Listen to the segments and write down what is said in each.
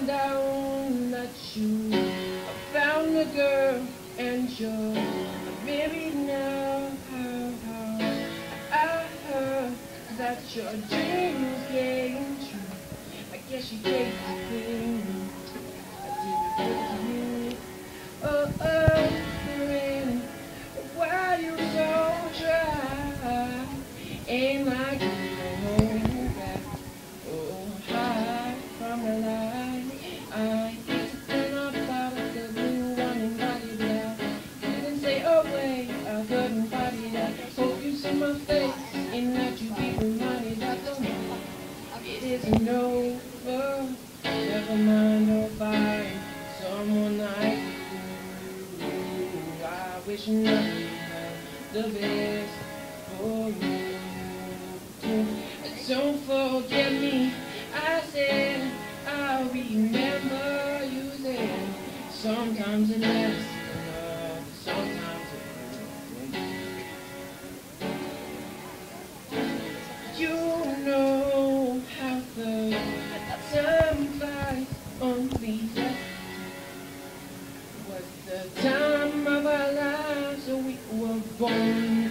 and I won't let you. I found a girl and you're married now. I heard that your dreams getting true. I guess you gave me My face and that you be reminded that the moment it isn't over. Never mind, I'll find someone like you. I wish nothing but the best for you. Don't forget me, I said, I remember you said, sometimes it lasts You know how the time flies, only that was the time of our lives, so we were born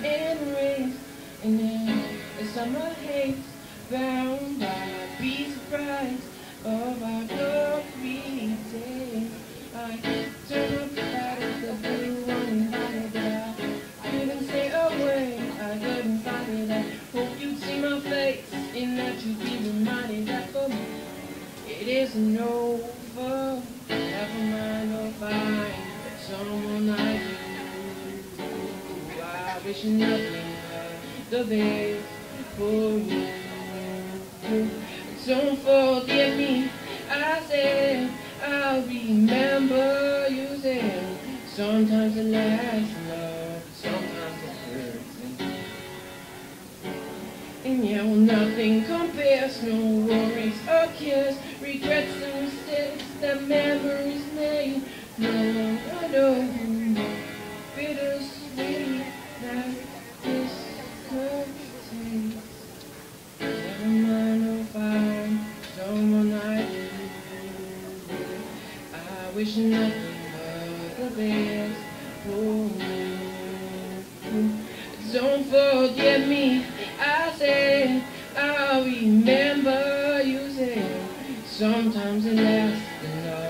and raised And in the summer haze, bound by be surprised of our glory days. I it isn't over. Never mind, I'll find someone like you. I wish nothing but the best for you. Don't forget me, I said, I'll remember you said, sometimes it lasts love, Well, nothing compares, no worries or cares, regrets and mistakes that memories made. No, I know, bittersweet that this could taste. Never mind, I'll find someone like you. I wish nothing but the best for you. Don't forget you know